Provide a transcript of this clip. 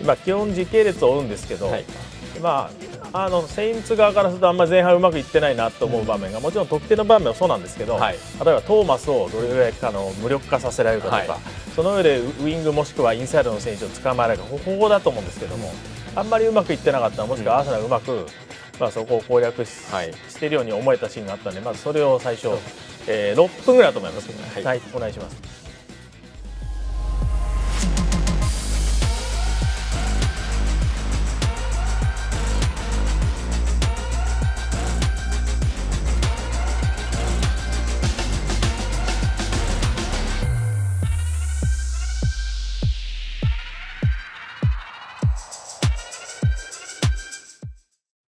今基本時系列を追うんですけど、はい、まあ、あのセインツ側からするとあんまり前半うまくいってないなと思う場面が、もちろん得点の場面もそうなんですけど、はい、例えばトーマスをどれぐらいかの無力化させられるかとか、はい、その上でウイングもしくはインサイドの選手を捕まえられるかここだと思うんですけども、あんまりうまくいってなかったもしくはアーセナルうまく、まあ、そこを攻略し,、しているように思えたシーンがあったのでまずそれを最初、えー、6分ぐらいだと思います、はい、はい、お願いします。